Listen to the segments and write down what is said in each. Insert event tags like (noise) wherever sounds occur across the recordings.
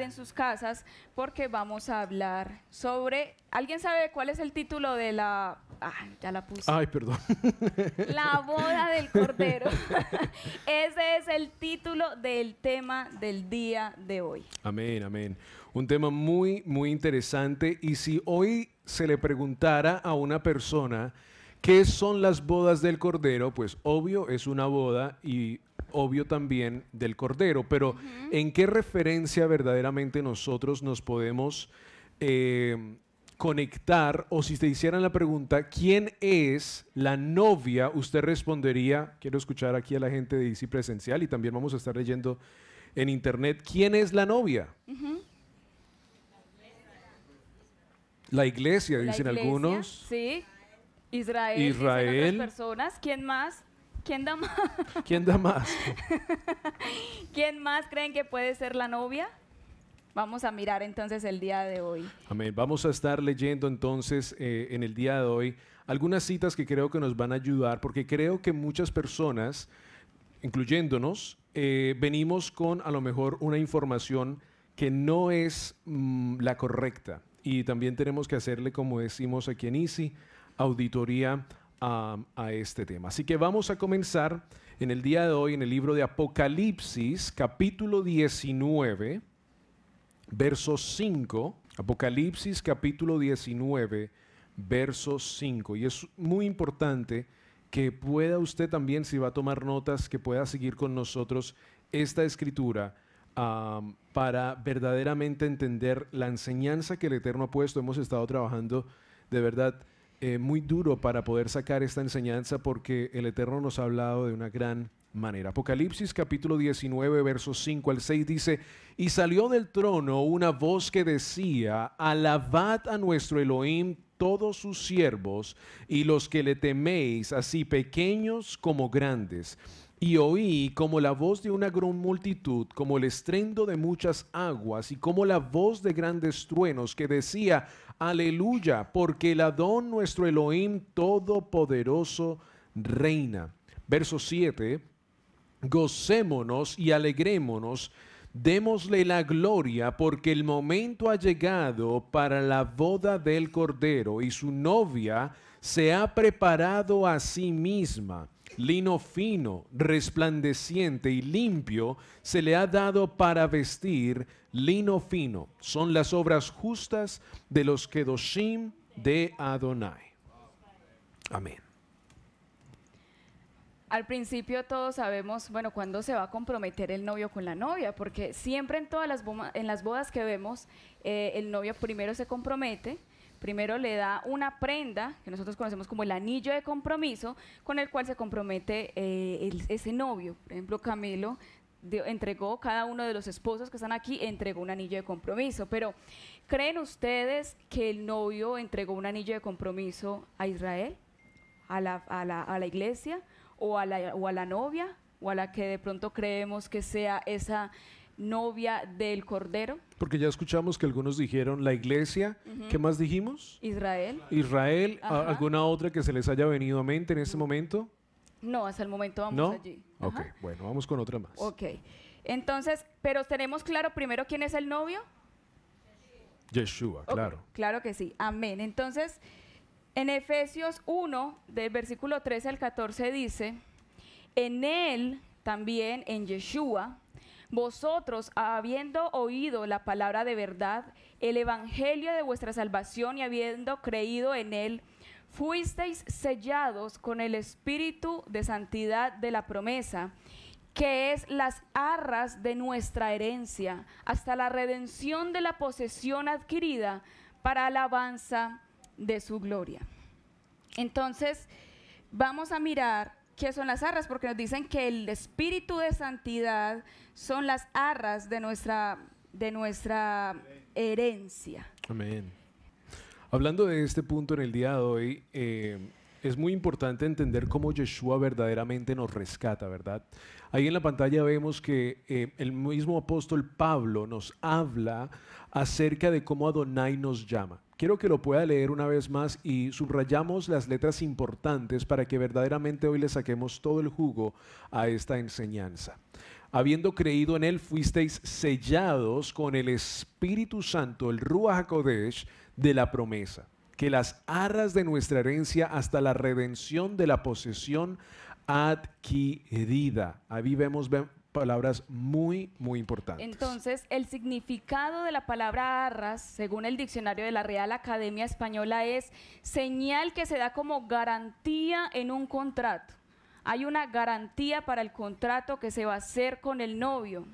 en sus casas porque vamos a hablar sobre... ¿Alguien sabe cuál es el título de la... Ah, ya la puse. Ay, perdón. (laughs) La boda del Cordero. (laughs) Ese es el título del tema del día de hoy. Amén, amén. Un tema muy, muy interesante. Y si hoy se le preguntara a una persona qué son las bodas del Cordero, pues obvio es una boda y obvio también del Cordero. Pero ¿en qué referencia verdaderamente nosotros nos podemos... eh, conectar o si te hicieran la pregunta, ¿quién es la novia? Usted respondería, quiero escuchar aquí a la gente de ICI Presencial y también vamos a estar leyendo en internet, ¿quién es la novia? La iglesia, La dicen iglesia, algunos. Sí. Israel. Israel. otras personas. ¿Quién más? ¿Quién da más? (laughs) ¿Quién da más? (laughs) ¿Quién más creen que puede ser la novia? Vamos a mirar entonces el día de hoy. Amén. Vamos a estar leyendo entonces eh, en el día de hoy algunas citas que creo que nos van a ayudar, porque creo que muchas personas, incluyéndonos, eh, venimos con a lo mejor una información que no es mm, la correcta. Y también tenemos que hacerle, como decimos aquí en ICI, auditoría a, este tema. Así que vamos a comenzar en el día de hoy en el libro de Apocalipsis, capítulo 19 verso 5, Apocalipsis capítulo 19, verso 5. Y es muy importante que pueda usted también, si va a tomar notas, que pueda seguir con nosotros esta escritura para verdaderamente entender la enseñanza que el Eterno ha puesto. Hemos estado trabajando de verdad eh, muy duro para poder sacar esta enseñanza porque el Eterno nos ha hablado de una gran manera. Apocalipsis capítulo 19, versos 5 al 6 dice, y salió del trono una voz que decía, alabad a nuestro Elohim todos sus siervos y los que le teméis, así pequeños como grandes. Y oí como la voz de una gran multitud, como el estrendo de muchas aguas y como la voz de grandes truenos que decía, aleluya, porque el Adón nuestro Elohim todopoderoso reina. Verso 7, gocémonos y alegrémonos, démosle la gloria, porque el momento ha llegado para la boda del Cordero y su novia se ha preparado a sí misma. Lino fino, resplandeciente y limpio se le ha dado para vestir lino fino. Son las obras justas de los Kedoshim de Adonai. Amén. Al principio todos sabemos, bueno, cuándo se va a comprometer el novio con la novia, porque siempre en todas las, en las bodas que vemos, eh, el novio primero se compromete, primero le da una prenda, que nosotros conocemos como el anillo de compromiso, con el cual se compromete eh, ese novio. Por ejemplo, Camilo entregó, cada uno de los esposos que están aquí entregó un anillo de compromiso, pero ¿creen ustedes que el novio entregó un anillo de compromiso a Israel? a la, iglesia o a la novia o a la que de pronto creemos que sea esa novia del Cordero, Porque ya escuchamos que algunos dijeron la iglesia. ¿Qué más dijimos? Israel. Israel, ¿a- Ajá. ¿alguna otra que se les haya venido a mente en este momento? No, hasta el momento vamos ¿No? allí. Ok, Ajá. bueno, vamos con otra más. Ok. Entonces, pero tenemos claro primero quién es el novio. Yeshua, Ok, claro. Claro que sí. Amén. Entonces, en Efesios 1, del versículo 13 al 14 dice, en él también, en Yeshua, vosotros, habiendo oído la palabra de verdad, el evangelio de vuestra salvación y habiendo creído en él, fuisteis sellados con el espíritu de santidad de la promesa, que es las arras de nuestra herencia, hasta la redención de la posesión adquirida para alabanza de su gloria. Entonces, vamos a mirar qué son las arras, porque nos dicen que el espíritu de santidad son las arras de nuestra, de nuestra herencia. Amén. Hablando de este punto en el día de hoy, eh, es muy importante entender cómo Yeshua verdaderamente nos rescata, ¿verdad? Ahí en la pantalla vemos que eh, el mismo apóstol Pablo nos habla acerca de cómo Adonai nos llama. Quiero que lo pueda leer una vez más y subrayamos las letras importantes para que verdaderamente hoy le saquemos todo el jugo a esta enseñanza. habiendo creído en él, fuisteis sellados con el Espíritu Santo, el Ruach HaKodesh, de la promesa, que las arras de nuestra herencia hasta la redención de la posesión adquirida. Ahí vemos palabras muy, muy importantes. Entonces, el significado de la palabra arras, según el diccionario de la Real Academia Española, es señal que se da como garantía en un contrato. Hay una garantía para el contrato que se va a hacer con el novio.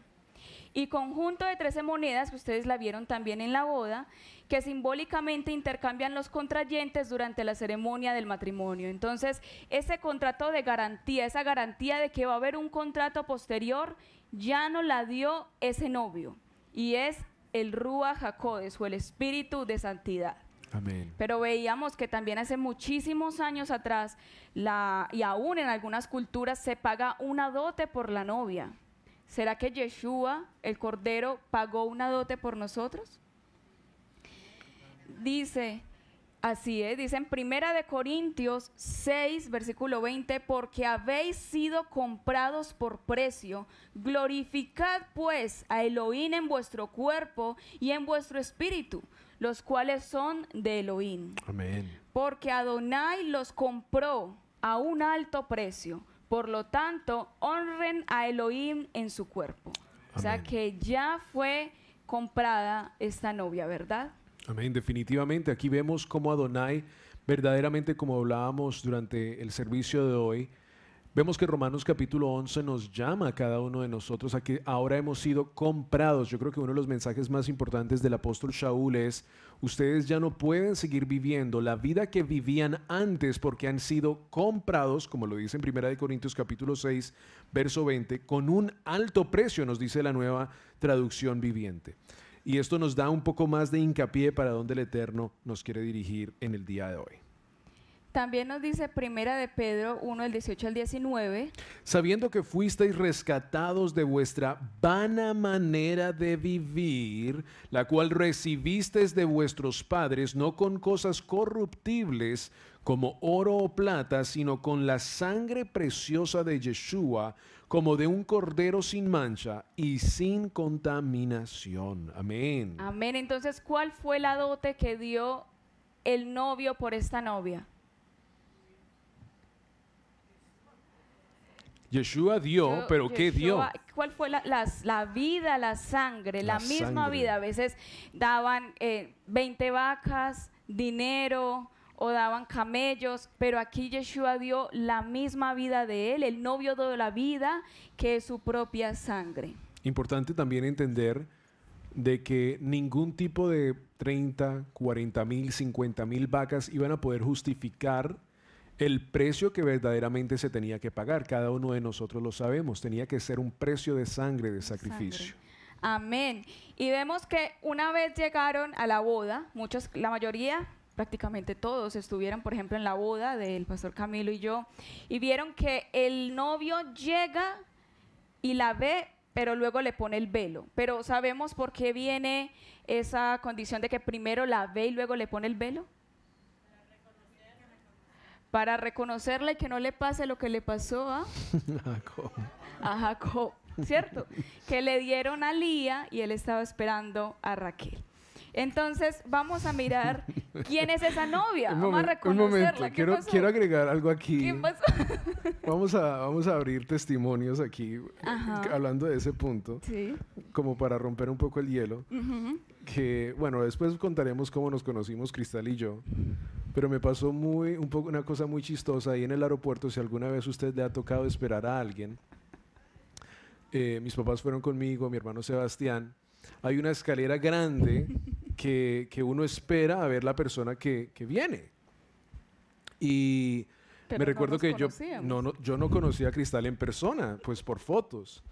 Y conjunto de 13 monedas, que ustedes la vieron también en la boda, que simbólicamente intercambian los contrayentes durante la ceremonia del matrimonio. Entonces, ese contrato de garantía, esa garantía de que va a haber un contrato posterior, ya no la dio ese novio. Y es el Rúa Jacodes o el espíritu de santidad. Amén. Pero veíamos que también hace muchísimos años atrás, la, y aún en algunas culturas, se paga una dote por la novia. ¿Será que Yeshua, el Cordero, pagó una dote por nosotros? Dice, así es, dice en Primera de Corintios 6, versículo 20, porque habéis sido comprados por precio, glorificad pues a Elohim en vuestro cuerpo y en vuestro espíritu, los cuales son de Elohim. Amén. Porque Adonai los compró a un alto precio. Por lo tanto, honren a Elohim en su cuerpo. O sea que ya fue comprada esta novia, ¿verdad? Amén, definitivamente. Aquí vemos cómo Adonai, verdaderamente como hablábamos durante el servicio de hoy, vemos que Romanos capítulo 11 nos llama a cada uno de nosotros a que ahora hemos sido comprados. Yo creo que uno de los mensajes más importantes del apóstol Shaul es, ustedes ya no pueden seguir viviendo la vida que vivían antes porque han sido comprados, como lo dice en 1 Corintios capítulo 6, verso 20, con un alto precio, nos dice la nueva traducción viviente. Y esto nos da un poco más de hincapié para dónde el Eterno nos quiere dirigir en el día de hoy. También nos dice Primera de Pedro 1, el 18 al 19. Sabiendo que fuisteis rescatados de vuestra vana manera de vivir, la cual recibisteis de vuestros padres, no con cosas corruptibles como oro o plata, sino con la sangre preciosa de Yeshua, como de un cordero sin mancha y sin contaminación. Amén. Amén. Entonces, ¿cuál fue la dote que dio el novio por esta novia? Yeshua dio, pero ¿qué dio? ¿Cuál fue la, la, vida, la sangre, la, misma vida? A veces daban 20 eh, vacas, dinero, o daban camellos, pero aquí Yeshua dio la misma vida de él, el novio dio la vida que es su propia sangre. Importante también entender de que ningún tipo de 30, 40 mil, 50 mil vacas iban a poder justificar el precio que verdaderamente se tenía que pagar. Cada uno de nosotros lo sabemos, tenía que ser un precio de sangre, de sacrificio. Amén. Y vemos que una vez llegaron a la boda, muchos, la mayoría prácticamente todos estuvieron, por ejemplo, en la boda del pastor Camilo y yo, y vieron que el novio llega y la ve, pero luego le pone el velo. Pero ¿sabemos por qué viene esa condición de que primero la ve y luego le pone el velo? Para reconocerle que no le pase lo que le pasó a. A Jacob, ¿cierto? que le dieron a Lía y él estaba esperando a Raquel. Entonces, vamos a mirar quién es esa novia. (laughs) vamos a reconocerla. Un momento, quiero, quiero agregar algo aquí. (laughs) vamos, a, vamos a abrir testimonios aquí, hablando de ese punto, como para romper un poco el hielo. Que, bueno, después contaremos cómo nos conocimos Cristal y yo. Pero me pasó muy, un poco, una cosa muy chistosa ahí en el aeropuerto. Si alguna vez usted le ha tocado esperar a alguien, eh, mis papás fueron conmigo, mi hermano Sebastián. Hay una escalera grande que, uno espera a ver la persona que, viene. Y me recuerdo que yo no, no, yo no conocía a Cristal en persona, pues por fotos.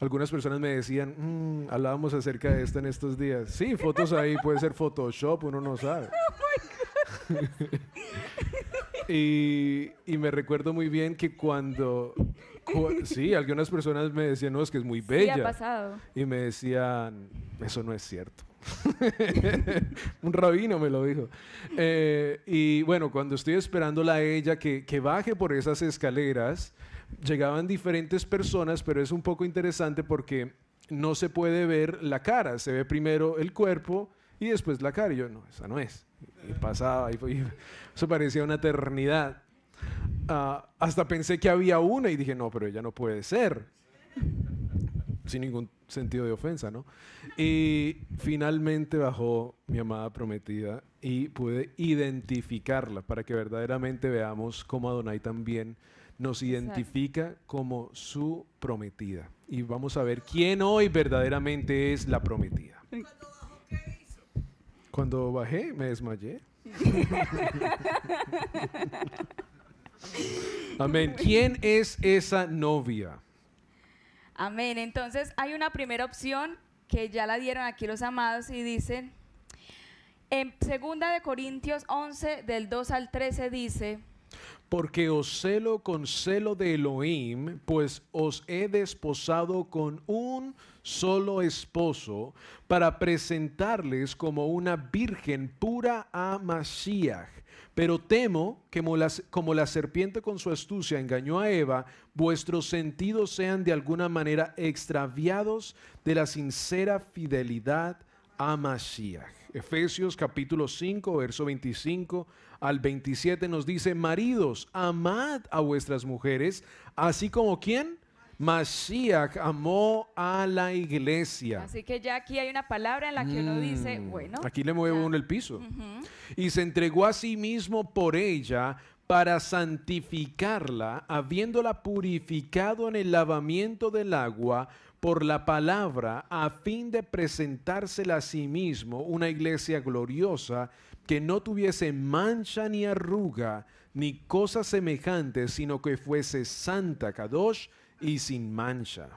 Algunas personas me decían, mm, hablábamos acerca de esto en estos días. Sí, fotos ahí, puede ser Photoshop, uno no sabe. (laughs) Oh (laughs) y, y, me recuerdo muy bien que cuando, sí, algunas personas me decían, no, es que es muy bella. Sí, ha pasado. Y me decían, eso no es cierto. (laughs) un rabino me lo dijo. Eh, y bueno, cuando estoy esperándola a ella que, que baje por esas escaleras, llegaban diferentes personas, pero es un poco interesante porque no se puede ver la cara, se ve primero el cuerpo y después la cara. Y yo, no, esa no es. Y pasaba, y, y eso parecía una eternidad. Ah, hasta pensé que había una y dije, no, pero ella no puede ser. Sin ningún sentido de ofensa, ¿no? Y finalmente bajó mi amada prometida y pude identificarla para que verdaderamente veamos cómo Adonai también nos identifica como su prometida. Y vamos a ver quién hoy verdaderamente es la prometida. Cuando bajé, me desmayé. (laughs) Amén. ¿Quién es esa novia? Amén. Entonces hay una primera opción que ya la dieron aquí los amados y dicen, en segunda de Corintios 11 del 2 al 13 dice, porque os celo con celo de Elohim, pues os he desposado con un solo esposo para presentarles como una virgen pura a Mashiach. Pero temo que como la, como la serpiente con su astucia engañó a Eva, vuestros sentidos sean de alguna manera extraviados de la sincera fidelidad a Mashiach. Efesios capítulo 5, verso 25 al 27 nos dice, maridos, amad a vuestras mujeres, así como quien Mashiach amó a la iglesia. Así que ya aquí hay una palabra en la que uno dice, Mm, bueno. Aquí le mueve uno el piso. Y se entregó a sí mismo por ella para santificarla, habiéndola purificado en el lavamiento del agua por la palabra, a fin de presentársela a sí mismo una iglesia gloriosa que no tuviese mancha ni arruga, ni cosa semejante, sino que fuese santa, kadosh y sin mancha.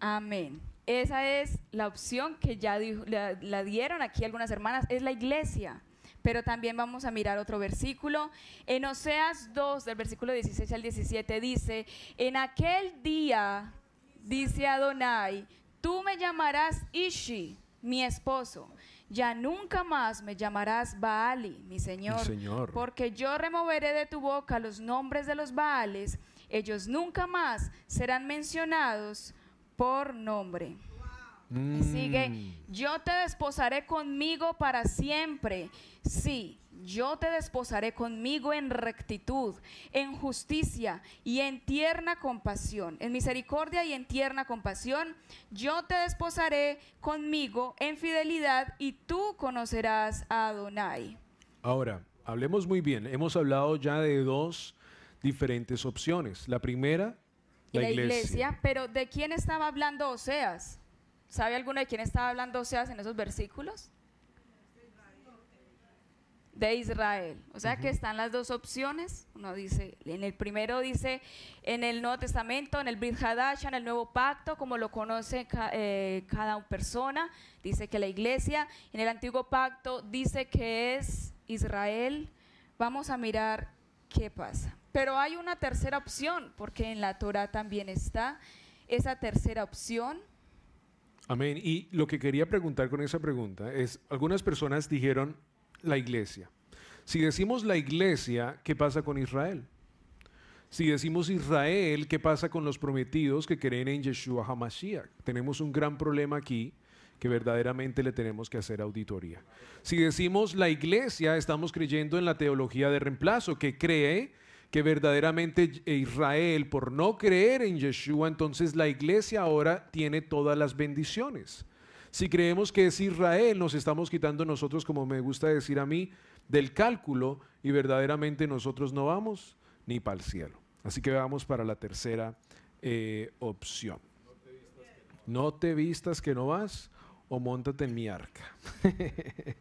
Amén. Esa es la opción que ya dijo- la, la dieron aquí algunas hermanas, es la iglesia. Pero también vamos a mirar otro versículo. En Oseas 2, del versículo 16 al 17, dice, en aquel día, dice Adonai, tú me llamarás Ishi, mi esposo. Ya nunca más me llamarás Baali, mi Señor. Señor. Porque yo removeré de tu boca los nombres de los Baales. Ellos nunca más serán mencionados por nombre. Y sigue, Mm. yo te desposaré conmigo para siempre. Sí, yo te desposaré conmigo en rectitud, en justicia y en tierna compasión. En misericordia y en tierna compasión, yo te desposaré conmigo en fidelidad y tú conocerás a Adonai. Ahora, hablemos muy bien. Hemos hablado ya de dos diferentes opciones. La primera, la, la iglesia. iglesia, pero ¿de quién estaba hablando Oseas? ¿Sabe alguno de quién estaba hablando Oseas en esos versículos? De Israel. O sea que están las dos opciones. Uno dice, en el primero dice, en el Nuevo Testamento, en el Brit Hadasha, en el Nuevo Pacto, como lo conoce ca- eh, cada persona, dice que la iglesia, en el Antiguo Pacto dice que es Israel. Vamos a mirar qué pasa. Pero hay una tercera opción, porque en la Torah también está esa tercera opción. Amén. Y lo que quería preguntar con esa pregunta es, algunas personas dijeron la iglesia. Si decimos la iglesia, ¿qué pasa con Israel? Si decimos Israel, ¿qué pasa con los prometidos que creen en Yeshua HaMashiach? Tenemos un gran problema aquí que verdaderamente le tenemos que hacer auditoría. Si decimos la iglesia, estamos creyendo en la teología de reemplazo, que cree que verdaderamente Israel, por no creer en Yeshua, entonces la iglesia ahora tiene todas las bendiciones. Si creemos que es Israel, nos estamos quitando nosotros, como me gusta decir a mí, del cálculo y verdaderamente nosotros no vamos ni para el cielo. Así que vamos para la tercera eh, opción. No te vistas que no vas o montate en mi arca. (laughs)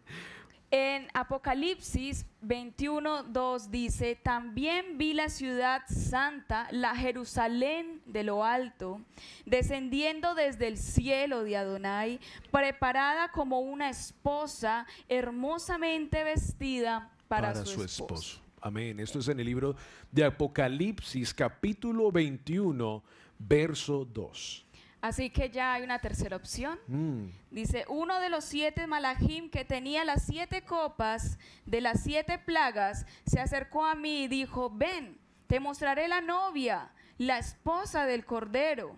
En Apocalipsis 21.2 dice, también vi la ciudad santa, la Jerusalén de lo alto, descendiendo desde el cielo de Adonai, preparada como una esposa hermosamente vestida para, su, esposo. Amén. Esto es en el libro de Apocalipsis, capítulo 21, verso 2. Así que ya hay una tercera opción. Mm. Dice, uno de los siete malajim que tenía las siete copas de las siete plagas se acercó a mí y dijo, ven, te mostraré la novia, la esposa del Cordero.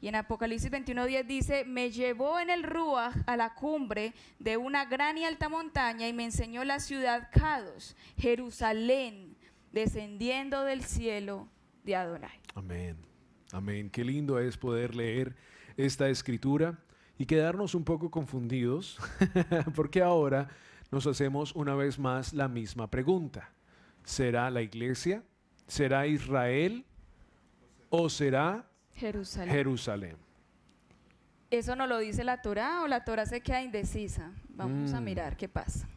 Y en Apocalipsis 21:10 dice, me llevó en el Ruach a la cumbre de una gran y alta montaña y me enseñó la ciudad Cados, Jerusalén, descendiendo del cielo de Adonai. Amén. Amén. Qué lindo es poder leer esta escritura y quedarnos un poco confundidos, (laughs) porque ahora nos hacemos una vez más la misma pregunta. ¿Será la iglesia? ¿Será Israel? ¿O será Jerusalén. Jerusalén? ¿Eso no lo dice la Torah o la Torah se queda indecisa? Vamos a Mm. mirar qué pasa.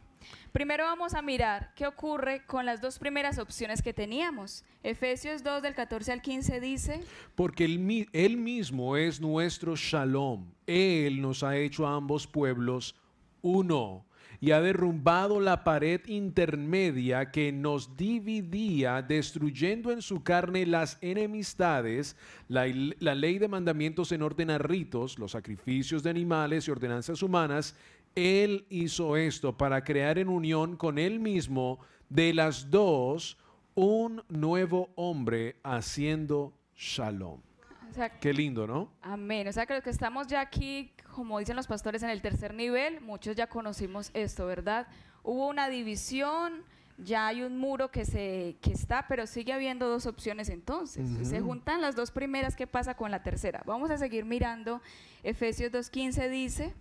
Primero vamos a mirar qué ocurre con las dos primeras opciones que teníamos. Efesios 2 del 14 al 15 dice, Porque él, mi- él mismo es nuestro shalom. Él nos ha hecho a ambos pueblos uno y ha derrumbado la pared intermedia que nos dividía, destruyendo en su carne las enemistades, la, la ley de mandamientos en orden a ritos, los sacrificios de animales y ordenanzas humanas. Él hizo esto para crear en unión con él mismo de las dos un nuevo hombre haciendo shalom. o sea, Qué lindo, ¿no? amén. O sea los que estamos ya aquí, como dicen los pastores, en el tercer nivel, muchos ya conocimos esto, ¿verdad? Hubo una división, ya hay un muro que, se, que está, pero sigue habiendo dos opciones entonces. Se juntan las dos primeras, ¿qué pasa con la tercera? Vamos a seguir mirando. Efesios 2.15 dice,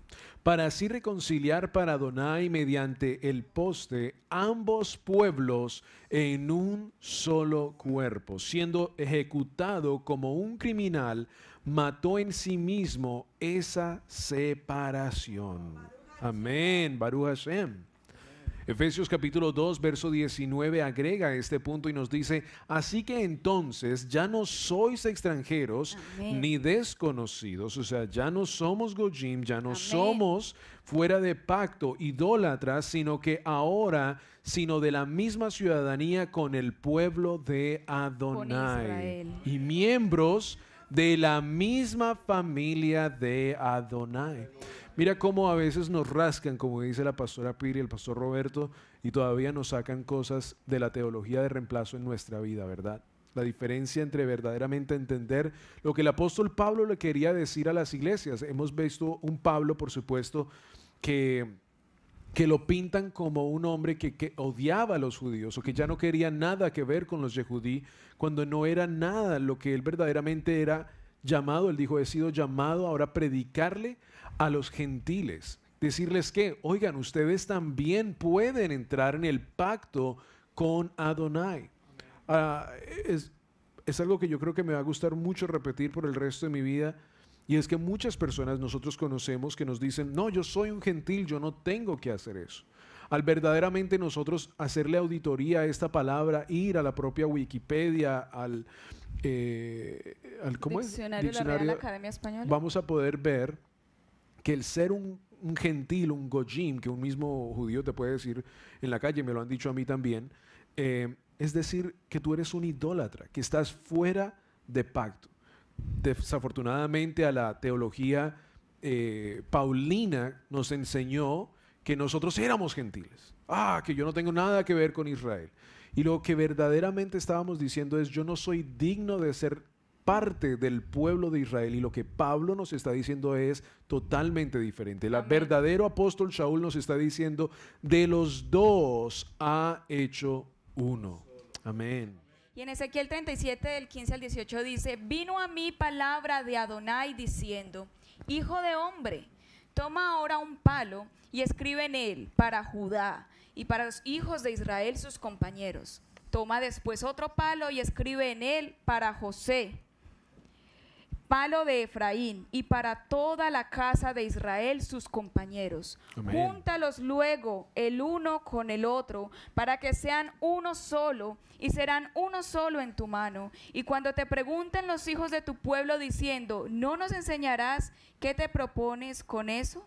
Para así reconciliar para Adonai mediante el poste ambos pueblos en un solo cuerpo, siendo ejecutado como un criminal, mató en sí mismo esa separación. Amén, Baruch Hashem. Efesios capítulo 2, verso 19 agrega este punto y nos dice, así que entonces ya no sois extranjeros Amén. ni desconocidos, o sea, ya no somos Gojim, ya no Amén. somos fuera de pacto, idólatras, sino que ahora, sino de la misma ciudadanía con el pueblo de Adonai y miembros de la misma familia de Adonai. Mira cómo a veces nos rascan, como dice la pastora Piri y el pastor Roberto, y todavía nos sacan cosas de la teología de reemplazo en nuestra vida, ¿verdad? La diferencia entre verdaderamente entender lo que el apóstol Pablo le quería decir a las iglesias. Hemos visto un Pablo, por supuesto, que que lo pintan como un hombre que, que odiaba a los judíos o que ya no quería nada que ver con los yehudí, cuando no era nada lo que él verdaderamente era llamado. Él dijo, he sido llamado ahora a predicarle a los gentiles. Decirles que, oigan, ustedes también pueden entrar en el pacto con Adonai. Ah, es, es algo que yo creo que me va a gustar mucho repetir por el resto de mi vida. Y es que muchas personas nosotros conocemos que nos dicen, no, yo soy un gentil, yo no tengo que hacer eso. Al verdaderamente nosotros hacerle auditoría a esta palabra, ir a la propia Wikipedia, al, eh, al ¿cómo es? Diccionario la Real Academia Española. vamos a poder ver que el ser un, gentil, un gojim, que un mismo judío te puede decir en la calle, me lo han dicho a mí también, eh, es decir, que tú eres un idólatra, que estás fuera de pacto. Desafortunadamente a la teología eh, paulina nos enseñó que nosotros éramos gentiles. Ah, que yo no tengo nada que ver con Israel. Y lo que verdaderamente estábamos diciendo es, yo no soy digno de ser parte del pueblo de Israel. Y lo que Pablo nos está diciendo es totalmente diferente. El Amén. verdadero apóstol Shaul nos está diciendo, de los dos ha hecho uno. Amén. Y en Ezequiel 37, del 15 al 18 dice, vino a mí palabra de Adonai diciendo, Hijo de hombre, toma ahora un palo y escribe en él para Judá y para los hijos de Israel sus compañeros. Toma después otro palo y escribe en él para José, palo de Efraín y para toda la casa de Israel sus compañeros. Amén. Júntalos luego el uno con el otro para que sean uno solo y serán uno solo en tu mano. Y cuando te pregunten los hijos de tu pueblo diciendo, ¿no nos enseñarás qué te propones con eso?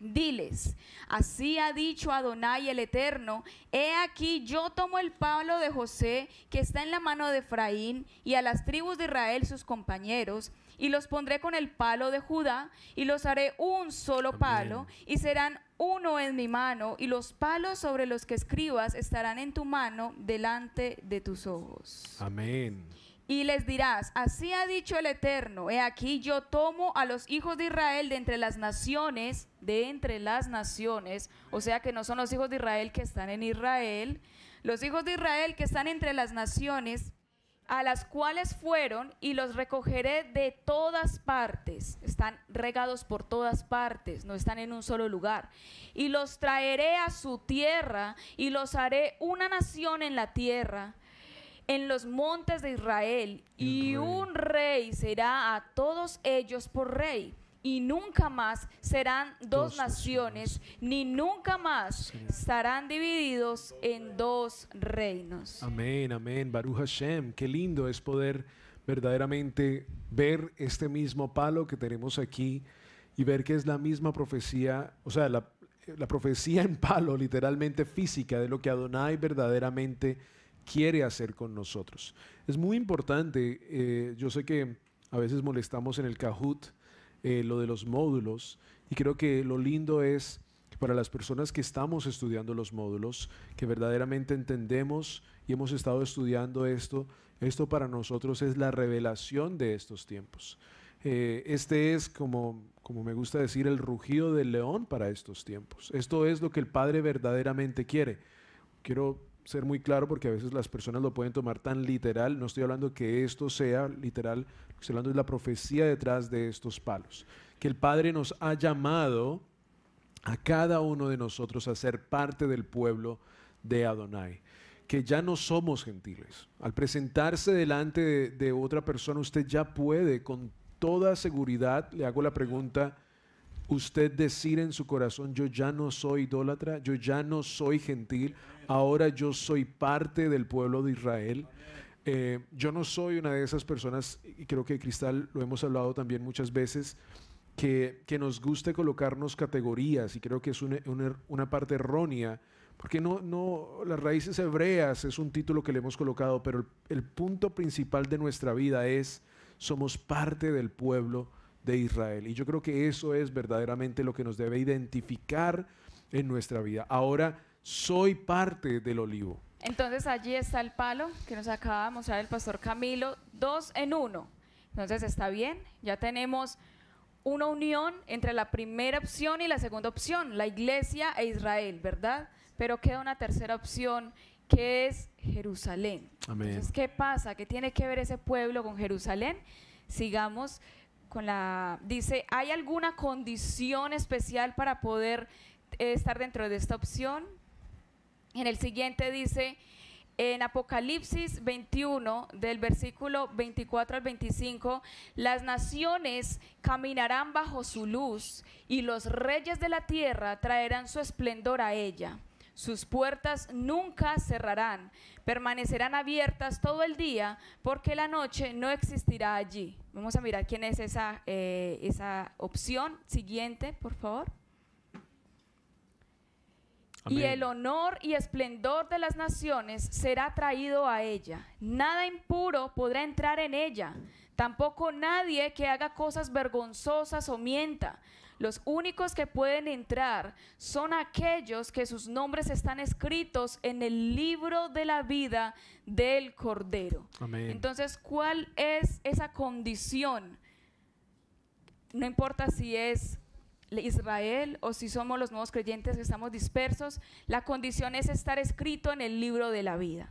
Diles, así ha dicho Adonai el Eterno, he aquí yo tomo el palo de José que está en la mano de Efraín y a las tribus de Israel sus compañeros, y los pondré con el palo de Judá, y los haré un solo Amén. palo, y serán uno en mi mano, y los palos sobre los que escribas estarán en tu mano delante de tus ojos. Amén. Y les dirás, así ha dicho el Eterno, he aquí yo tomo a los hijos de Israel de entre las naciones, de entre las naciones, o sea que no son los hijos de Israel que están en Israel, los hijos de Israel que están entre las naciones, a las cuales fueron y los recogeré de todas partes. Están regados por todas partes, no están en un solo lugar. Y los traeré a su tierra y los haré una nación en la tierra en los montes de Israel, y un rey será a todos ellos por rey. Y nunca más serán dos, naciones, ni nunca más estarán divididos en dos reinos. Amén, amén. Baruch Hashem. Qué lindo es poder verdaderamente ver este mismo palo que tenemos aquí y ver que es la misma profecía, o sea, la, la profecía en palo, literalmente física, de lo que Adonai verdaderamente quiere hacer con nosotros. Es muy importante, eh, yo sé que a veces molestamos en el Kahoot eh, lo de los módulos y creo que lo lindo es para las personas que estamos estudiando los módulos, que verdaderamente entendemos y hemos estado estudiando esto, esto para nosotros es la revelación de estos tiempos. Eh, este es, como, como me gusta decir, el rugido del león para estos tiempos. Esto es lo que el Padre verdaderamente quiere. Quiero ser muy claro porque a veces las personas lo pueden tomar tan literal. No estoy hablando que esto sea literal, estoy hablando de la profecía detrás de estos palos. Que el Padre nos ha llamado a cada uno de nosotros a ser parte del pueblo de Adonai. Que ya no somos gentiles. Al presentarse delante de, de otra persona, usted ya puede con toda seguridad, le hago la pregunta, usted decir en su corazón, yo ya no soy idólatra, yo ya no soy gentil, ahora yo soy parte del pueblo de Israel. Eh, yo no soy una de esas personas, y creo que Cristal lo hemos hablado también muchas veces, que, que nos guste colocarnos categorías, y creo que es una, una, parte errónea, porque no, no, las raíces hebreas es un título que le hemos colocado, pero el punto principal de nuestra vida es, somos parte del pueblo de Israel. Y yo creo que eso es verdaderamente lo que nos debe identificar en nuestra vida. Ahora soy parte del olivo. Entonces allí está el palo que nos acaba de mostrar el pastor Camilo, dos en uno. Entonces está bien, ya tenemos una unión entre la primera opción y la segunda opción, la iglesia e Israel, ¿verdad? Pero queda una tercera opción que es Jerusalén. Entonces, ¿qué pasa? ¿Qué tiene que ver ese pueblo con Jerusalén? Sigamos con la, dice, ¿hay alguna condición especial para poder eh, estar dentro de esta opción? En el siguiente dice, en Apocalipsis 21, del versículo 24 al 25, las naciones caminarán bajo su luz y los reyes de la tierra traerán su esplendor a ella. Sus puertas nunca cerrarán, permanecerán abiertas todo el día porque la noche no existirá allí. Vamos a mirar quién es esa, eh, esa opción. Siguiente, por favor. Y el honor y esplendor de las naciones será traído a ella. Nada impuro podrá entrar en ella, tampoco nadie que haga cosas vergonzosas o mienta los únicos que pueden entrar son aquellos que sus nombres están escritos en el libro de la vida del Cordero. Entonces, ¿cuál es esa condición? No importa si es Israel o si somos los nuevos creyentes que estamos dispersos, la condición es estar escrito en el libro de la vida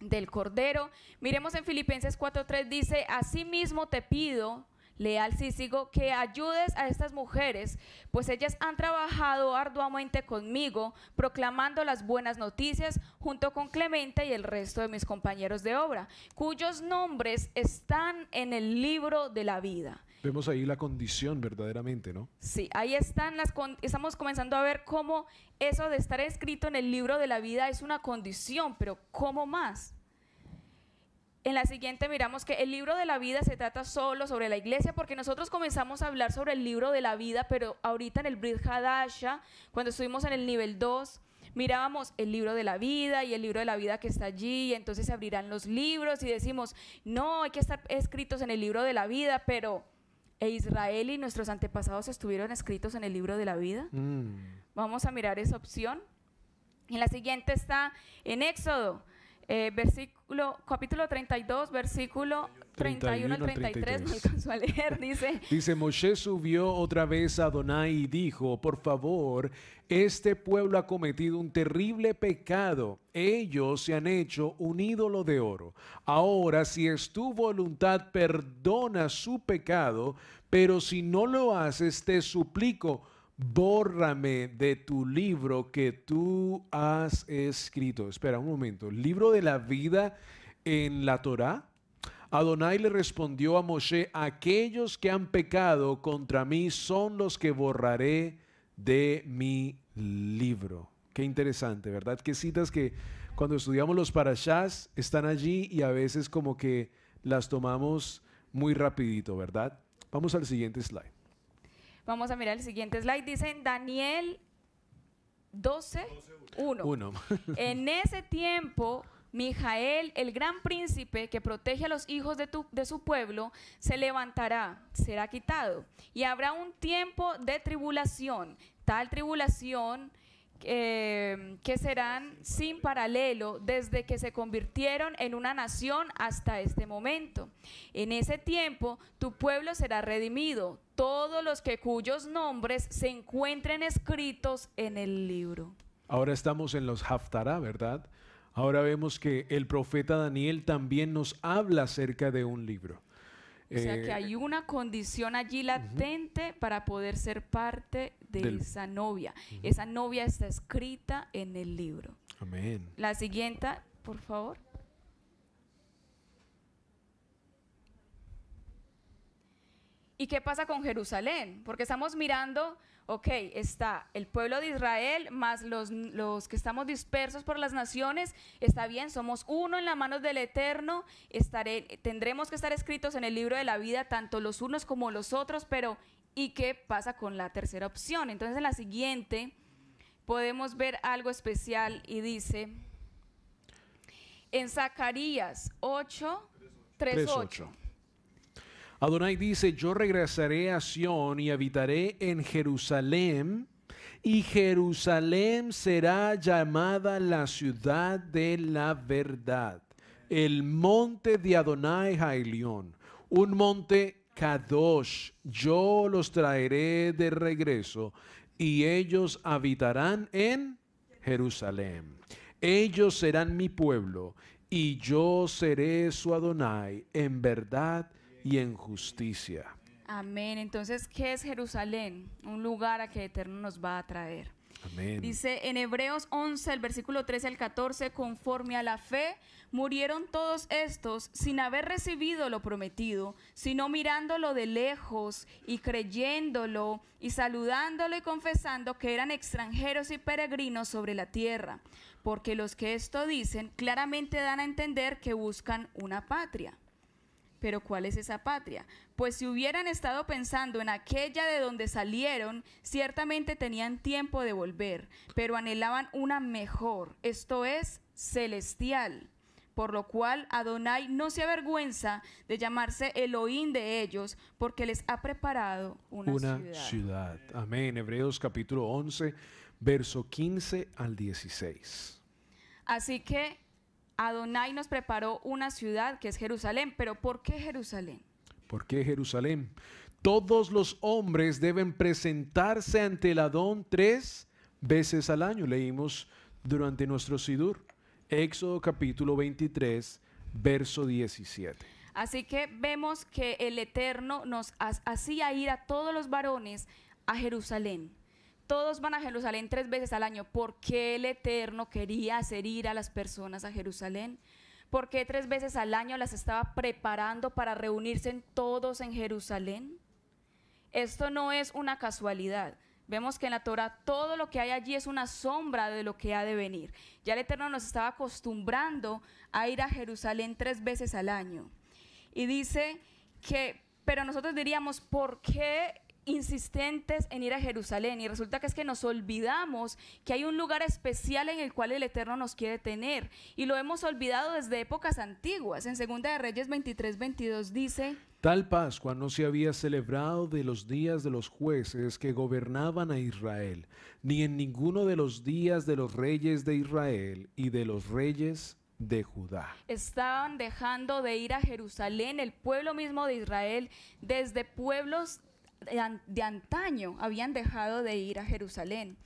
del Cordero. Miremos en Filipenses 4:3 dice, "Asimismo te pido, leal sigo que ayudes a estas mujeres, pues ellas han trabajado arduamente conmigo, proclamando las buenas noticias junto con Clemente y el resto de mis compañeros de obra, cuyos nombres están en el libro de la vida. Vemos ahí la condición verdaderamente, ¿no? Sí, ahí están las estamos comenzando a ver cómo eso de estar escrito en el libro de la vida es una condición, pero ¿cómo más? En la siguiente miramos que el libro de la vida se trata solo sobre la iglesia, porque nosotros comenzamos a hablar sobre el libro de la vida, pero ahorita en el Brit Hadasha, cuando estuvimos en el nivel 2, mirábamos el libro de la vida y el libro de la vida que está allí, y entonces se abrirán los libros y decimos, no, hay que estar escritos en el libro de la vida, pero ¿e Israel y nuestros antepasados estuvieron escritos en el libro de la vida? Mm. Vamos a mirar esa opción. En la siguiente está en Éxodo Eh, versículo, capítulo 32, versículo 31 al 33, no 33. alcanzo a leer, (laughs) dice, Dice, Moshe subió otra vez a Adonai y dijo, por favor, este pueblo ha cometido un terrible pecado. Ellos se han hecho un ídolo de oro. Ahora, si es tu voluntad, perdona su pecado, pero si no lo haces, te suplico, bórrame de tu libro que tú has escrito. Espera un momento, libro de la vida en la Torá. Adonai le respondió a Moshe, aquellos que han pecado contra mí son los que borraré de mi libro. Qué interesante, ¿verdad? Qué citas que cuando estudiamos los parashás están allí y a veces como que las tomamos muy rapidito, ¿verdad? Vamos al siguiente slide. Vamos a mirar el siguiente slide, dice en Daniel 12, 1. Uno. (laughs) En ese tiempo, Mijael, el gran príncipe que protege a los hijos de, tu- de su pueblo, se levantará, será quitado. Y habrá un tiempo de tribulación, tal tribulación eh, que serán sin paralelo desde que se convirtieron en una nación hasta este momento. En ese tiempo tu pueblo será redimido, todos los que cuyos nombres se encuentren escritos en el libro. Ahora estamos en los Haftarah, ¿verdad? Ahora vemos que el profeta Daniel también nos habla acerca de un libro. O sea Eh, que hay una condición allí latente para poder ser parte de Del- esa novia. Esa novia está escrita en el libro. Amén. La siguiente, por favor. ¿Y qué pasa con Jerusalén? Porque estamos mirando, ok, está el pueblo de Israel más los, los que estamos dispersos por las naciones, está bien, somos uno en las manos del Eterno, tendremos que estar escritos en el libro de la vida, tanto los unos como los otros, pero ¿y qué pasa con la tercera opción? Entonces en la siguiente podemos ver algo especial y dice, en Zacarías 8, 3, 8. 3:8. Adonai dice, yo regresaré a Sión y habitaré en Jerusalén, y Jerusalén será llamada la ciudad de la verdad, el monte de Adonai Jaelión, un monte Kadosh. Yo los traeré de regreso, y ellos habitarán en Jerusalén. Ellos serán mi pueblo, y yo seré su Adonai en verdad y en justicia. Amén. Entonces, ¿qué es Jerusalén? Un lugar a que Eterno nos va a traer. Amén. Dice en Hebreos 11, el versículo 13 al 14, conforme a la fe, murieron todos estos sin haber recibido lo prometido, sino mirándolo de lejos y creyéndolo y saludándolo y confesando que eran extranjeros y peregrinos sobre la tierra, porque los que esto dicen claramente dan a entender que buscan una patria. Pero ¿cuál es esa patria? Pues si hubieran estado pensando en aquella de donde salieron, ciertamente tenían tiempo de volver, pero anhelaban una mejor, esto es, celestial. Por lo cual Adonai no se avergüenza de llamarse Elohim de ellos, porque les ha preparado una, Una ciudad. ciudad. Amén. Hebreos capítulo 11, verso 15 al 16. Así que Adonai nos preparó una ciudad que es Jerusalén. Pero ¿por qué Jerusalén? ¿Por qué Jerusalén? Todos los hombres deben presentarse ante el Adón tres veces al año. Leímos durante nuestro Sidur. Éxodo capítulo 23, verso 17. Así que vemos que el Eterno nos ha- hacía ir a todos los varones a Jerusalén. Todos van a Jerusalén tres veces al año. ¿Por qué el Eterno quería hacer ir a las personas a Jerusalén? ¿Por qué tres veces al año las estaba preparando para reunirse todos en Jerusalén? Esto no es una casualidad. Vemos que en la Torah todo lo que hay allí es una sombra de lo que ha de venir. Ya el Eterno nos estaba acostumbrando a ir a Jerusalén tres veces al año. Y dice que, pero nosotros diríamos, ¿por qué insistentes en ir a Jerusalén? Y resulta que es que nos olvidamos que hay un lugar especial en el cual el Eterno nos quiere tener. Y lo hemos olvidado desde épocas antiguas. En Segunda de Reyes 23, 22 dice... Tal Pascua no se había celebrado de los días de los jueces que gobernaban a Israel, ni en ninguno de los días de los reyes de Israel y de los reyes de Judá. Estaban dejando de ir a Jerusalén, el pueblo mismo de Israel, desde pueblos de, an- de antaño habían dejado de ir a Jerusalén.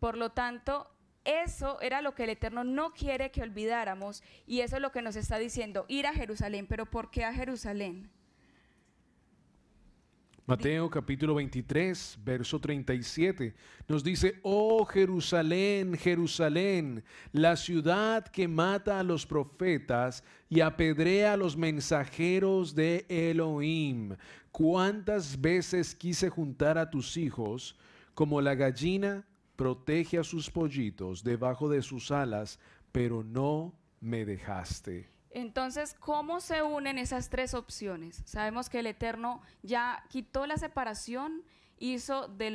Por lo tanto, eso era lo que el Eterno no quiere que olvidáramos y eso es lo que nos está diciendo, ir a Jerusalén. Pero ¿por qué a Jerusalén? Mateo capítulo 23, verso 37, nos dice, oh Jerusalén, Jerusalén, la ciudad que mata a los profetas y apedrea a los mensajeros de Elohim. ¿Cuántas veces quise juntar a tus hijos como la gallina protege a sus pollitos debajo de sus alas, pero no me dejaste? Entonces, ¿cómo se unen esas tres opciones? Sabemos que el Eterno ya quitó la separación, hizo de,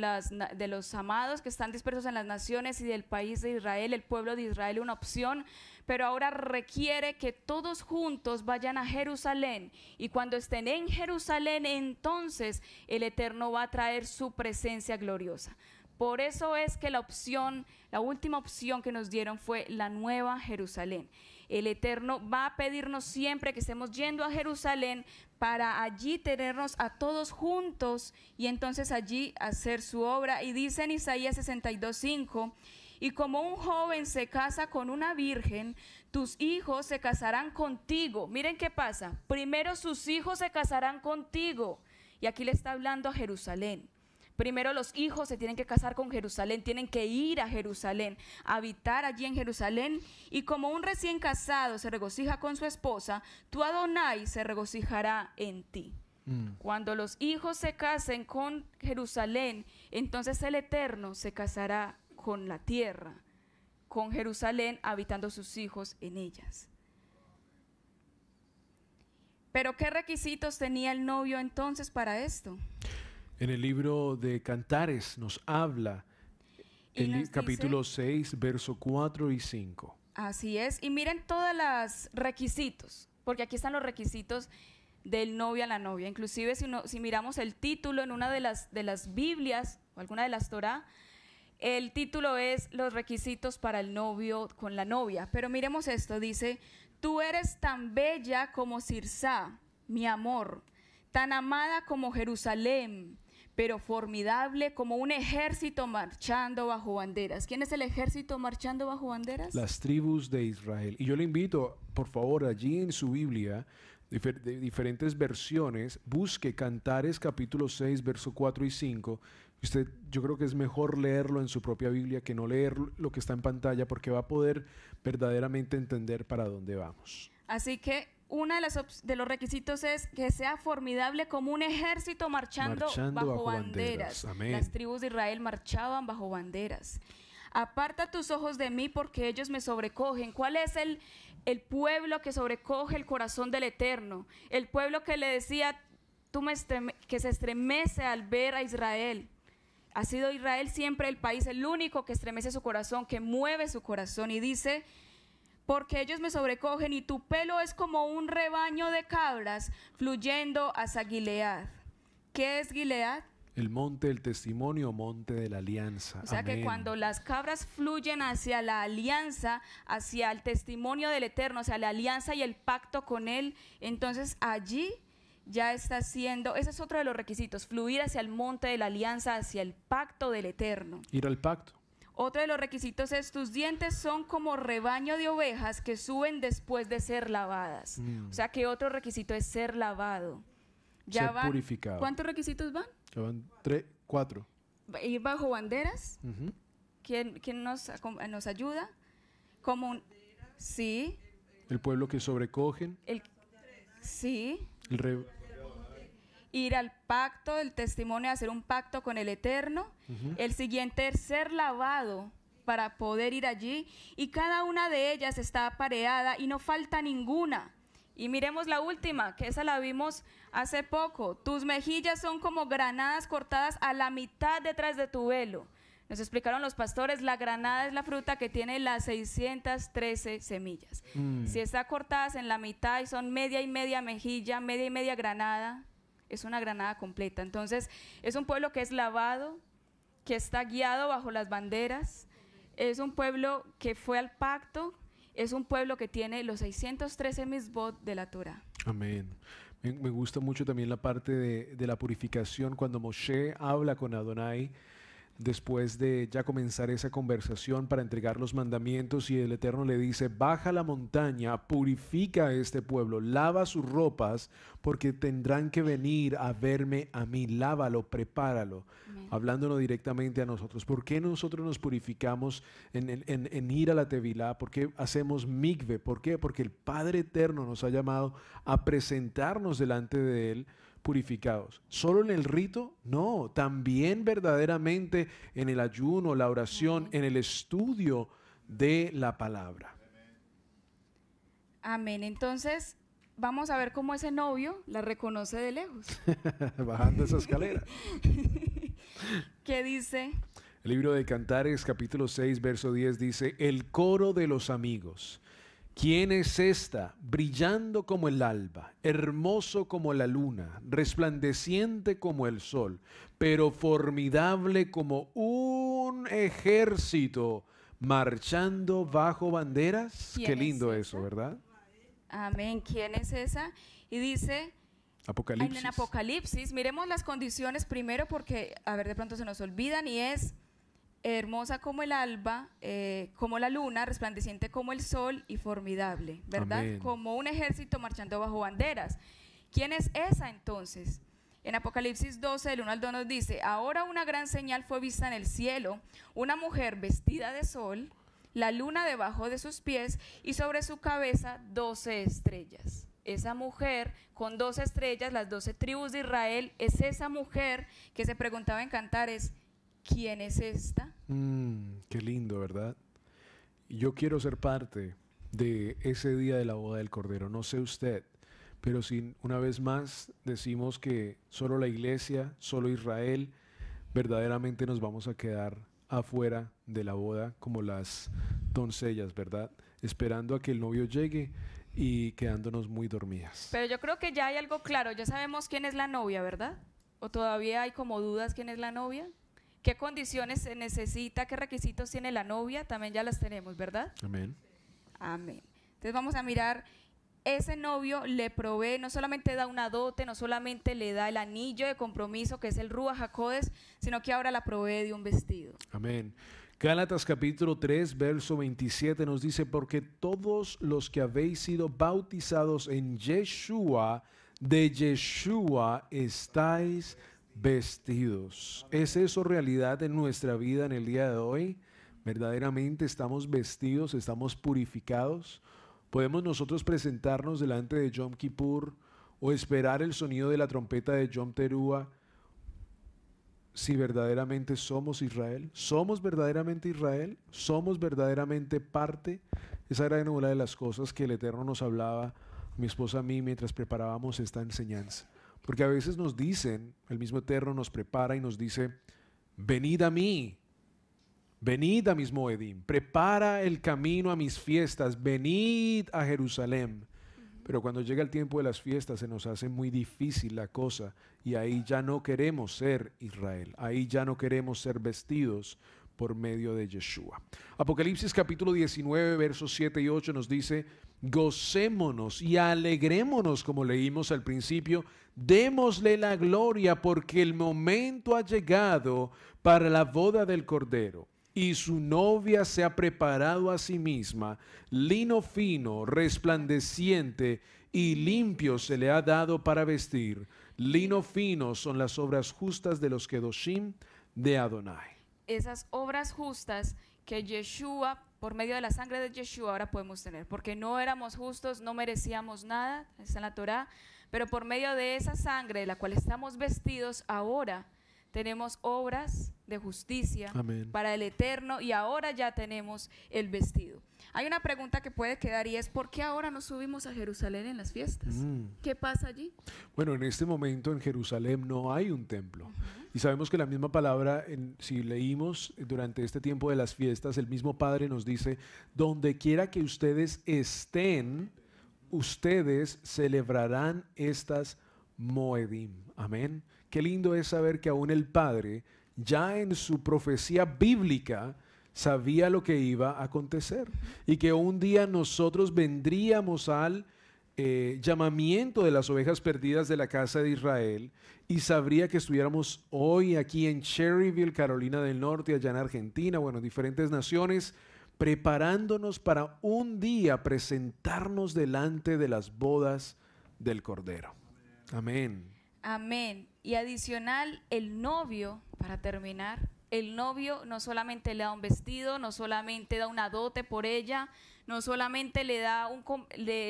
los amados que están dispersos en las naciones y del país de Israel, el pueblo de Israel, una opción, pero ahora requiere que todos juntos vayan a Jerusalén y cuando estén en Jerusalén, entonces el Eterno va a traer su presencia gloriosa. Por eso es que la opción, la última opción que nos dieron fue la nueva Jerusalén. El Eterno va a pedirnos siempre que estemos yendo a Jerusalén para allí tenernos a todos juntos y entonces allí hacer su obra. Y dice en Isaías 62.5, y como un joven se casa con una virgen, tus hijos se casarán contigo. Miren qué pasa. Primero sus hijos se casarán contigo. Y aquí le está hablando a Jerusalén. Primero los hijos se tienen que casar con Jerusalén, tienen que ir a Jerusalén, habitar allí en Jerusalén. Y como un recién casado se regocija con su esposa, tu Adonai se regocijará en ti. Mm. Cuando los hijos se casen con Jerusalén, entonces el Eterno se casará con la tierra, con Jerusalén, habitando sus hijos en ellas. Pero ¿qué requisitos tenía el novio entonces para esto? En el libro de Cantares nos habla Y el nos dice- capítulo 6, verso 4 y 5. Así es. Y miren todos los requisitos, porque aquí están los requisitos del novio a la novia. Inclusive si, no- si miramos el título en una de las, de las Biblias o alguna de las Torah, el título es Los requisitos para el novio con la novia. Pero miremos esto, dice, tú eres tan bella como Sirsa, mi amor, tan amada como Jerusalén, pero formidable como un ejército marchando bajo banderas. ¿Quién es el ejército marchando bajo banderas? Las tribus de Israel. Y yo le invito, por favor, allí en su Biblia, difer- de diferentes versiones, busque Cantares capítulo 6, verso 4 y 5. Usted, yo creo que es mejor leerlo en su propia Biblia que no leer lo que está en pantalla porque va a poder verdaderamente entender para dónde vamos. Así que uno de, las de los requisitos es que sea formidable como un ejército marchando, Marchando bajo, bajo banderas. Las tribus de Israel marchaban bajo banderas. Aparta tus ojos de mí porque ellos me sobrecogen. ¿Cuál es el, el pueblo que sobrecoge el corazón del Eterno? El pueblo que le decía, tú me estreme- que se estremece al ver a Israel. Ha sido Israel siempre el país, el único que estremece su corazón, que mueve su corazón. Y dice, porque ellos me sobrecogen y tu pelo es como un rebaño de cabras fluyendo hacia Gilead. ¿Qué es Gilead? El monte del testimonio, monte de la alianza. O sea que cuando las cabras fluyen hacia la alianza, hacia el testimonio del Eterno, hacia la alianza y el pacto con Él, entonces allí ya está siendo, ese es otro de los requisitos, fluir hacia el monte de la alianza, hacia el pacto del Eterno. Ir al pacto. Otro de los requisitos es tus dientes son como rebaño de ovejas que suben después de ser lavadas. Mm. O sea que otro requisito es ser lavado. Ya Ser van, purificado. ¿Cuántos requisitos van? Ya van tres, cuatro. Ir bajo banderas. ¿Quién, quién nos, nos ayuda? Como un, sí, El pueblo que sobrecogen. el, sí, El re- ir al pacto, el testimonio, hacer un pacto con el Eterno. El siguiente es ser lavado para poder ir allí. Y cada una de ellas está apareada y no falta ninguna. Y miremos la última, que esa la vimos hace poco. Tus mejillas son como granadas cortadas a la mitad detrás de tu velo. Nos explicaron los pastores, la granada es la fruta que tiene las 613 semillas. Mm. Si está cortadas en la mitad y son media y media mejilla, media y media granada, es una granada completa. Entonces, es un pueblo que es lavado, que está guiado bajo las banderas, es un pueblo que fue al pacto, es un pueblo que tiene los 613 misbot de la Torah. Amén. Me, gusta mucho también la parte de, de la purificación cuando Moshe habla con Adonai después de ya comenzar esa conversación para entregar los mandamientos y el Eterno le dice, baja la montaña, purifica a este pueblo, lava sus ropas, porque tendrán que venir a verme a mí, lávalo, prepáralo, Amén. hablándonos directamente a nosotros. ¿Por qué nosotros nos purificamos en- en ir a la Tevilá? ¿Por qué hacemos migve? ¿Por qué? Porque el Padre Eterno nos ha llamado a presentarnos delante de Él purificados. ¿Solo en el rito? No, también verdaderamente en el ayuno, la oración, en el estudio de la palabra. Amén. Entonces, vamos a ver cómo ese novio la reconoce de lejos. (laughs) Bajando esa escalera. (laughs) ¿Qué dice? El libro de Cantares, capítulo 6, verso 10 dice, el coro de los amigos. ¿Quién es esta? Brillando como el alba, hermoso como la luna, resplandeciente como el sol, pero formidable como un ejército marchando bajo banderas. ¿Quién Qué es lindo esa? eso, ¿verdad? Amén. ¿Quién es esa? Y dice, Apocalipsis. en Apocalipsis, miremos las condiciones primero porque, a ver, de pronto se nos olvidan y es hermosa como el alba, eh, como la luna, resplandeciente como el sol y formidable, ¿verdad? Amén. Como un ejército marchando bajo banderas. ¿Quién es esa entonces? En Apocalipsis 12, del 1 al 2 nos dice, ahora una gran señal fue vista en el cielo, una mujer vestida de sol, la luna debajo de sus pies y sobre su cabeza doce estrellas. Esa mujer con doce estrellas, las doce tribus de Israel, es esa mujer que se preguntaba en Cantares, ¿quién es esta? Mm, qué lindo, ¿verdad? Yo quiero ser parte de ese día de la boda del Cordero. No sé usted, pero si una vez más decimos que solo la iglesia, solo Israel, verdaderamente nos vamos a quedar afuera de la boda como las doncellas, ¿verdad? Esperando a que el novio llegue y quedándonos muy dormidas. Pero yo creo que ya hay algo claro, ya sabemos quién es la novia, ¿verdad? ¿O todavía hay como dudas quién es la novia? ¿Qué condiciones se necesita? ¿Qué requisitos tiene la novia? También ya las tenemos, ¿verdad? Amén. Amén. Entonces vamos a mirar, ese novio le provee, no solamente da una dote, no solamente le da el anillo de compromiso que es el Rúa Jacodes, sino que ahora la provee de un vestido. Amén. Gálatas capítulo 3, verso 27 nos dice, porque todos los que habéis sido bautizados en Yeshua, de Yeshua estáis vestidos. ¿Es eso realidad en nuestra vida en el día de hoy? ¿Verdaderamente estamos vestidos, estamos purificados? ¿Podemos nosotros presentarnos delante de Yom Kippur o esperar el sonido de la trompeta de Yom Teruah si verdaderamente somos Israel, somos verdaderamente Israel, somos verdaderamente parte. Esa era una de las cosas que el Eterno nos hablaba, mi esposa a mí, mientras preparábamos esta enseñanza. Porque a veces nos dicen, el mismo Eterno nos prepara y nos dice, venid a mí, venid a mis Moedim, prepara el camino a mis fiestas, venid a Jerusalén. Pero cuando llega el tiempo de las fiestas se nos hace muy difícil la cosa y ahí ya no queremos ser Israel, ahí ya no queremos ser vestidos por medio de Yeshua. Apocalipsis capítulo 19 versos 7 y 8 nos dice, gocémonos y alegrémonos como leímos al principio, démosle la gloria porque el momento ha llegado para la boda del Cordero y su novia se ha preparado a sí misma, lino fino, resplandeciente y limpio se le ha dado para vestir. Lino fino son las obras justas de los Kedoshim de Adonai. Esas obras justas que Yeshua, por medio de la sangre de Yeshua, ahora podemos tener, porque no éramos justos, no merecíamos nada, está en la Torá, pero por medio de esa sangre de la cual estamos vestidos ahora, tenemos obras de justicia Amén. para el eterno y ahora ya tenemos el vestido. Hay una pregunta que puede quedar y es ¿por qué ahora no subimos a Jerusalén en las fiestas? Mm. ¿Qué pasa allí? Bueno, en este momento en Jerusalén no hay un templo. Y sabemos que la misma palabra, en- si leímos durante este tiempo de las fiestas, el mismo Padre nos dice, donde quiera que ustedes estén, ustedes celebrarán estas Moedim. Amén. Qué lindo es saber que aún el Padre, ya en su profecía bíblica, sabía lo que iba a acontecer y que un día nosotros vendríamos al eh, llamamiento de las ovejas perdidas de la casa de Israel y sabría que estuviéramos hoy aquí en Cherryville, Carolina del Norte, allá en Argentina, bueno, diferentes naciones, preparándonos para un día presentarnos delante de las bodas del Cordero. Amén. Amén. Y adicional, el novio, para terminar, el novio no solamente le da un vestido, no solamente da una dote por ella, no solamente le da un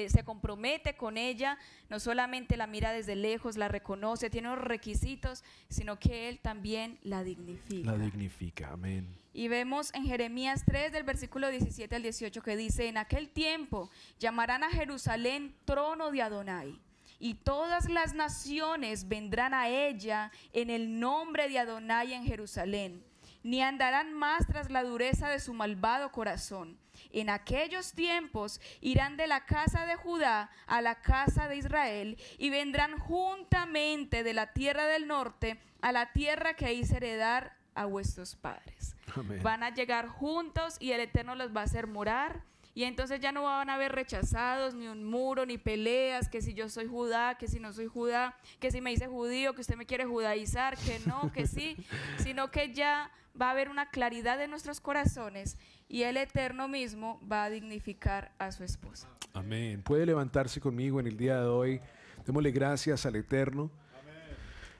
se compromete con ella, no solamente la mira desde lejos, la reconoce, tiene unos requisitos, sino que él también la dignifica. La dignifica, amén. Y vemos en Jeremías 3 del versículo 17 al 18 que dice, en aquel tiempo llamarán a Jerusalén trono de Adonai y todas las naciones vendrán a ella en el nombre de Adonai en Jerusalén ni andarán más tras la dureza de su malvado corazón. En aquellos tiempos irán de la casa de Judá a la casa de Israel y vendrán juntamente de la tierra del norte a la tierra que hice heredar a vuestros padres. Van a llegar juntos y el Eterno los va a hacer morar. Y entonces ya no van a haber rechazados, ni un muro, ni peleas, que si yo soy Judá, que si no soy Judá, que si me dice judío, que usted me quiere judaizar, que no, que sí, (laughs) sino que ya va a haber una claridad en nuestros corazones y el Eterno mismo va a dignificar a su esposa. Amén. Puede levantarse conmigo en el día de hoy. Démosle gracias al Eterno.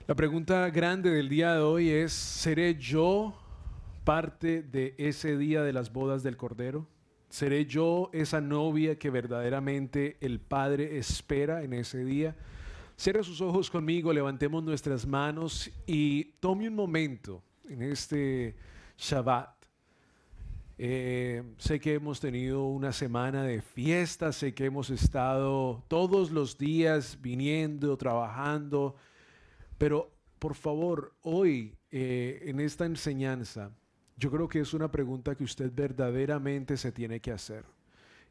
La pregunta grande del día de hoy es, ¿seré yo parte de ese día de las bodas del Cordero? ¿Seré yo esa novia que verdaderamente el Padre espera en ese día? Cierra sus ojos conmigo, levantemos nuestras manos y tome un momento en este Shabbat. Eh, sé que hemos tenido una semana de fiesta, sé que hemos estado todos los días viniendo, trabajando, pero por favor, hoy eh, en esta enseñanza, yo creo que es una pregunta que usted verdaderamente se tiene que hacer.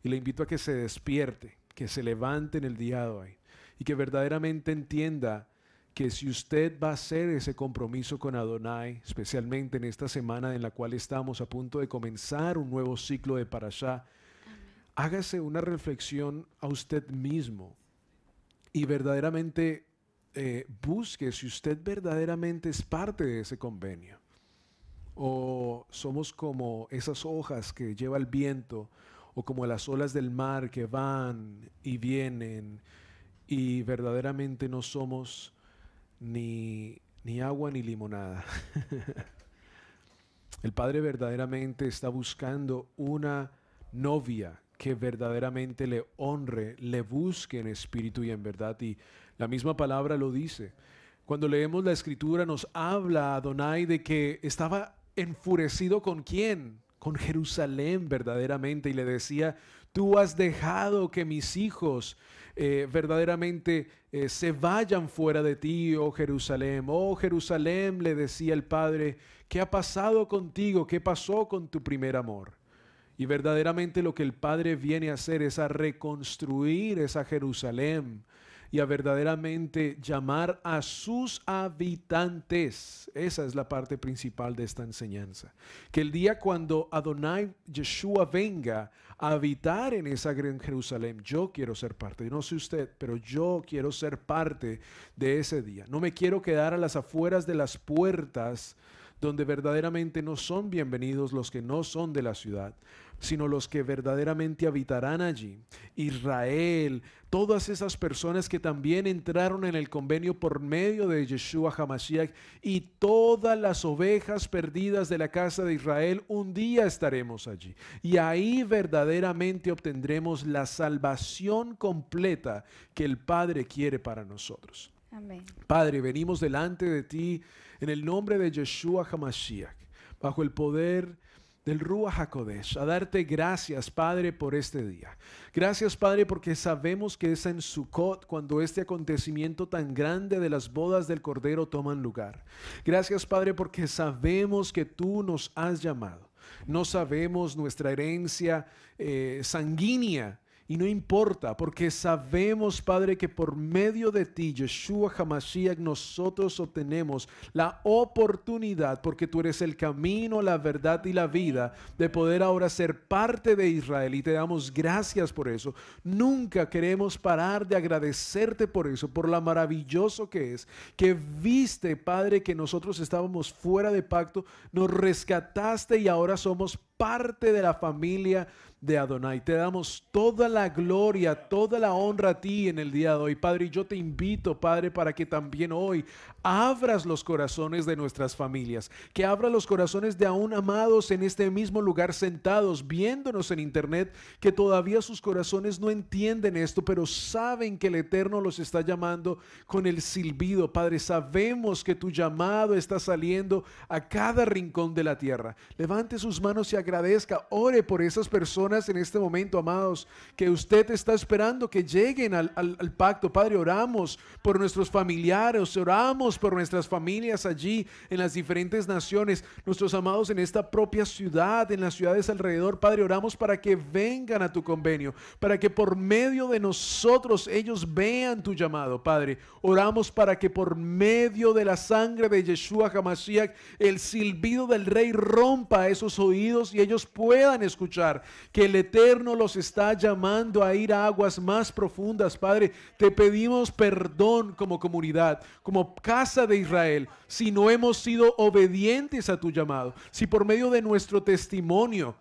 Y le invito a que se despierte, que se levante en el día de hoy y que verdaderamente entienda que si usted va a hacer ese compromiso con Adonai, especialmente en esta semana en la cual estamos a punto de comenzar un nuevo ciclo de Parashá, hágase una reflexión a usted mismo y verdaderamente eh, busque si usted verdaderamente es parte de ese convenio. O somos como esas hojas que lleva el viento, o como las olas del mar que van y vienen, y verdaderamente no somos ni, ni agua ni limonada. (laughs) El Padre verdaderamente está buscando una novia que verdaderamente le honre, le busque en espíritu y en verdad. Y la misma palabra lo dice. Cuando leemos la escritura nos habla Adonai de que estaba enfurecido con quién? Con Jerusalén verdaderamente. Y le decía, tú has dejado que mis hijos eh, verdaderamente eh, se vayan fuera de ti, oh Jerusalén. Oh Jerusalén, le decía el Padre, ¿qué ha pasado contigo? ¿Qué pasó con tu primer amor? Y verdaderamente lo que el Padre viene a hacer es a reconstruir esa Jerusalén y a verdaderamente llamar a sus habitantes. Esa es la parte principal de esta enseñanza. Que el día cuando Adonai Yeshua venga a habitar en esa gran Jerusalén, yo quiero ser parte. No sé usted, pero yo quiero ser parte de ese día. No me quiero quedar a las afueras de las puertas donde verdaderamente no son bienvenidos los que no son de la ciudad, sino los que verdaderamente habitarán allí. Israel, todas esas personas que también entraron en el convenio por medio de Yeshua Hamashiach y todas las ovejas perdidas de la casa de Israel, un día estaremos allí. Y ahí verdaderamente obtendremos la salvación completa que el Padre quiere para nosotros. Padre, venimos delante de ti en el nombre de Yeshua Hamashiach, bajo el poder del Ruach HaKodesh, a darte gracias, Padre, por este día. Gracias, Padre, porque sabemos que es en Sukkot cuando este acontecimiento tan grande de las bodas del Cordero toman lugar. Gracias, Padre, porque sabemos que tú nos has llamado. No sabemos nuestra herencia eh, sanguínea Y no importa, porque sabemos, Padre, que por medio de ti, Yeshua Hamashiach, nosotros obtenemos la oportunidad, porque tú eres el camino, la verdad y la vida, de poder ahora ser parte de Israel. Y te damos gracias por eso. Nunca queremos parar de agradecerte por eso, por lo maravilloso que es, que viste, Padre, que nosotros estábamos fuera de pacto, nos rescataste y ahora somos parte de la familia de Adonai. Te damos toda la gloria, toda la honra a ti en el día de hoy, Padre. Y yo te invito, Padre, para que también hoy abras los corazones de nuestras familias, que abra los corazones de aún amados en este mismo lugar sentados, viéndonos en internet, que todavía sus corazones no entienden esto, pero saben que el Eterno los está llamando con el silbido. Padre, sabemos que tu llamado está saliendo a cada rincón de la tierra. Levante sus manos y agradezca, ore por esas personas en este momento, amados, que usted está esperando que lleguen al, pacto. Padre, oramos por nuestros familiares, oramos por nuestras familias allí en las diferentes naciones, nuestros amados en esta propia ciudad, en las ciudades alrededor. Padre, oramos para que vengan a tu convenio, para que por medio de nosotros ellos vean tu llamado, Padre. Oramos para que por medio de la sangre de Yeshua Hamashiach, el silbido del Rey rompa esos oídos y ellos puedan escuchar que el Eterno los está llamando a ir a aguas más profundas, Padre. Te pedimos perdón como comunidad, como casa de Israel, si no hemos sido obedientes a tu llamado, si por medio de nuestro testimonio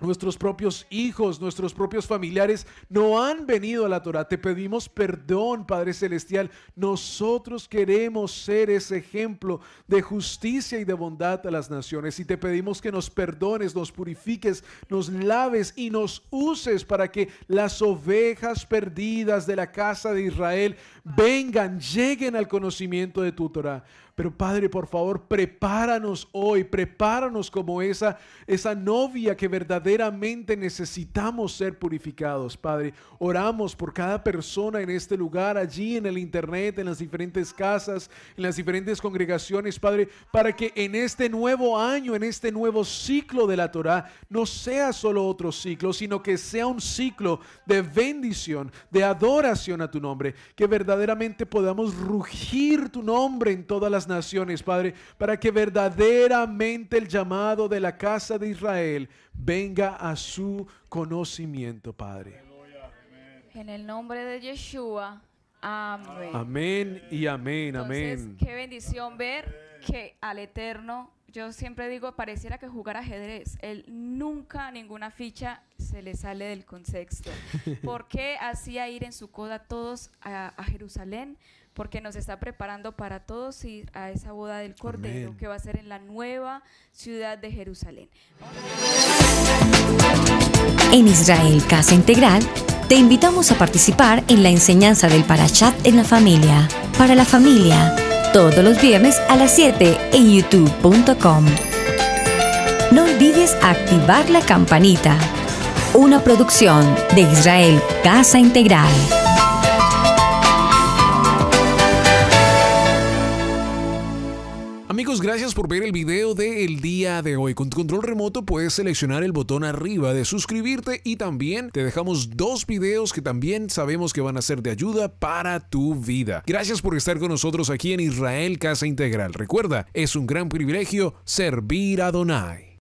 nuestros propios hijos, nuestros propios familiares no han venido a la Torah. Te pedimos perdón, Padre Celestial. Nosotros queremos ser ese ejemplo de justicia y de bondad a las naciones. Y te pedimos que nos perdones, nos purifiques, nos laves y nos uses para que las ovejas perdidas de la casa de Israel vengan, lleguen al conocimiento de tu Torah. Pero Padre, por favor, prepáranos hoy, prepáranos como esa, esa novia que verdaderamente necesitamos ser purificados, Padre. Oramos por cada persona en este lugar, allí en el internet, en las diferentes casas, en las diferentes congregaciones, Padre, para que en este nuevo año, en este nuevo ciclo de la Torah, no sea solo otro ciclo, sino que sea un ciclo de bendición, de adoración a tu nombre, que verdaderamente podamos rugir tu nombre en todas las naciones, Padre, para que verdaderamente el llamado de la casa de Israel venga a su conocimiento, Padre. En el nombre de Yeshua. Amén. Amén y amén, amén. Qué bendición ver que al Eterno, yo siempre digo, pareciera que jugar ajedrez. Él nunca, ninguna ficha se le sale del contexto. (laughs) ¿Por qué hacía ir en su coda todos a, a Jerusalén? Porque nos está preparando para todos ir a esa boda del Cordero que va a ser en la nueva ciudad de Jerusalén. En Israel Casa Integral, te invitamos a participar en la enseñanza del Parashat en la familia. Para la familia, todos los viernes a las 7 en youtube.com. No olvides activar la campanita. Una producción de Israel Casa Integral. Amigos, gracias por ver el video del día de hoy. Con tu control remoto puedes seleccionar el botón arriba de suscribirte y también te dejamos dos videos que también sabemos que van a ser de ayuda para tu vida. Gracias por estar con nosotros aquí en Israel Casa Integral. Recuerda, es un gran privilegio servir a Donai.